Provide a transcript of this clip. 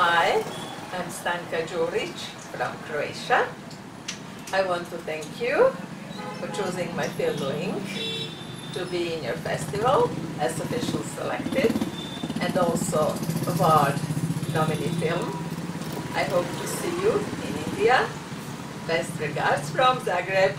Hi, I'm Stanka Gjuric from Croatia. I want to thank you for choosing my film Link to be in your festival as official selected and also award nominee film. I hope to see you in India. Best regards from Zagreb.